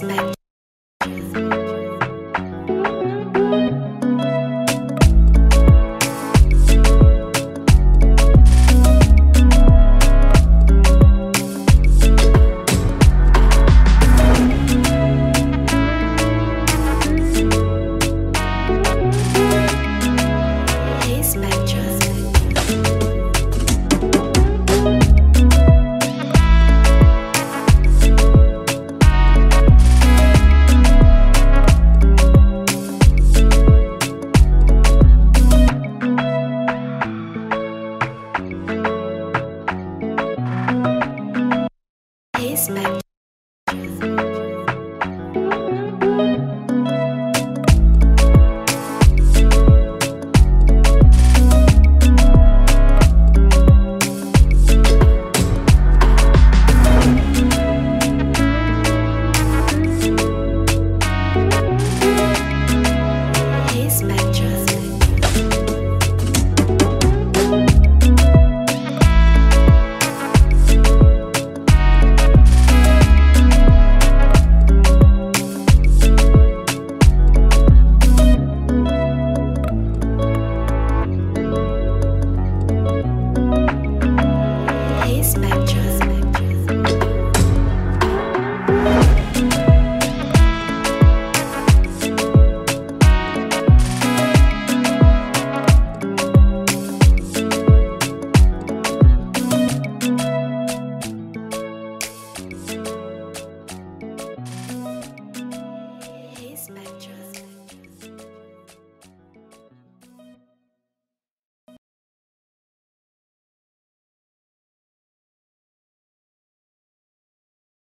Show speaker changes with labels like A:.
A: respect you. space.
B: spectrum.